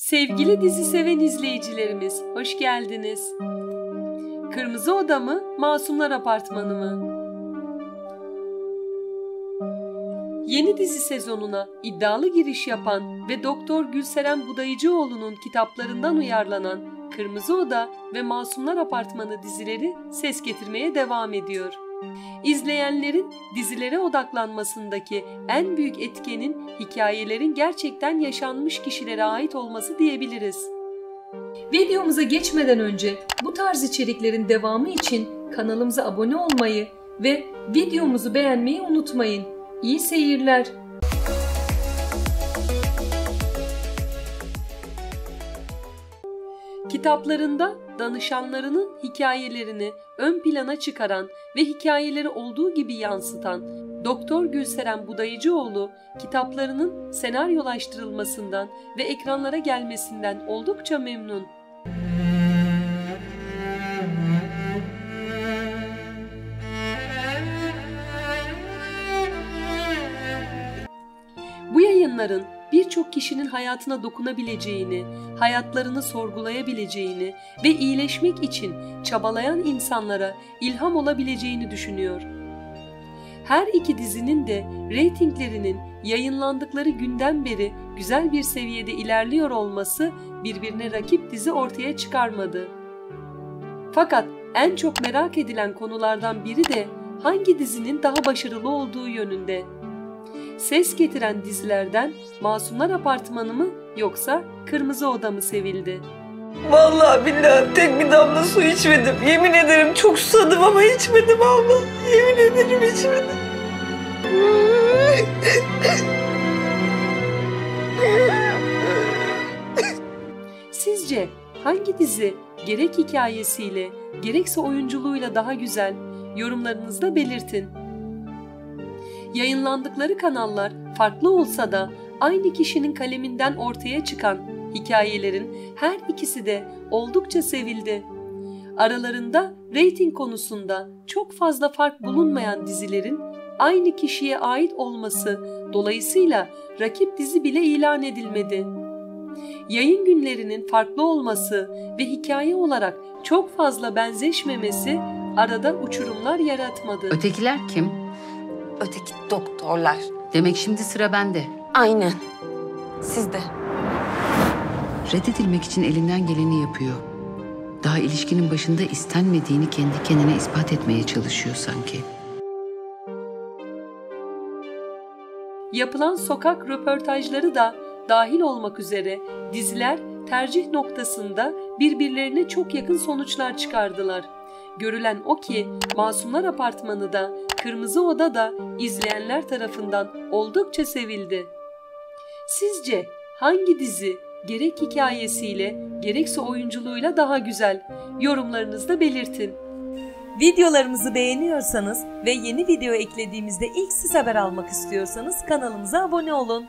Sevgili dizi seven izleyicilerimiz, hoş geldiniz. Kırmızı Oda mı, Masumlar Apartmanı mı? Yeni dizi sezonuna iddialı giriş yapan ve Doktor Gülseren Budayıcıoğlu'nun kitaplarından uyarlanan Kırmızı Oda ve Masumlar Apartmanı dizileri ses getirmeye devam ediyor. İzleyenlerin dizilere odaklanmasındaki en büyük etkenin hikayelerin gerçekten yaşanmış kişilere ait olması diyebiliriz. Videomuza geçmeden önce bu tarz içeriklerin devamı için kanalımıza abone olmayı ve videomuzu beğenmeyi unutmayın. İyi seyirler. Kitaplarında danışanlarının hikayelerini ön plana çıkaran ve hikayeleri olduğu gibi yansıtan Doktor Gülseren Budayıcıoğlu kitaplarının senaryolaştırılmasından ve ekranlara gelmesinden oldukça memnun. Bu yayınların birçok kişinin hayatına dokunabileceğini, hayatlarını sorgulayabileceğini ve iyileşmek için çabalayan insanlara ilham olabileceğini düşünüyor. Her iki dizinin de reytinglerinin yayınlandıkları günden beri güzel bir seviyede ilerliyor olması birbirine rakip dizi ortaya çıkarmadı. Fakat en çok merak edilen konulardan biri de hangi dizinin daha başarılı olduğu yönünde ses getiren dizilerden Masumlar Apartmanı mı yoksa Kırmızı Oda mı sevildi? Vallahi billahi tek bir damla su içmedim. Yemin ederim çok susadım ama içmedim abla. Yemin ederim içmedim. Sizce hangi dizi gerek hikayesiyle gerekse oyunculuğuyla daha güzel? Yorumlarınızda belirtin. Yayınlandıkları kanallar farklı olsa da aynı kişinin kaleminden ortaya çıkan hikayelerin her ikisi de oldukça sevildi. Aralarında reyting konusunda çok fazla fark bulunmayan dizilerin aynı kişiye ait olması dolayısıyla rakip dizi bile ilan edilmedi. Yayın günlerinin farklı olması ve hikaye olarak çok fazla benzeşmemesi arada uçurumlar yaratmadı. Ötekiler kim? Öteki doktorlar. Demek şimdi sıra bende. Aynen. Siz de. Reddedilmek için elinden geleni yapıyor. Daha ilişkinin başında istenmediğini kendi kendine ispat etmeye çalışıyor sanki. Yapılan sokak röportajları da dahil olmak üzere diziler tercih noktasında birbirlerine çok yakın sonuçlar çıkardılar. Görülen o ki Masumlar Apartmanı da Kırmızı Oda da izleyenler tarafından oldukça sevildi. Sizce hangi dizi gerek hikayesiyle gerekse oyunculuğuyla daha güzel? Yorumlarınızda belirtin. Videolarımızı beğeniyorsanız ve yeni video eklediğimizde ilk siz haber almak istiyorsanız kanalımıza abone olun.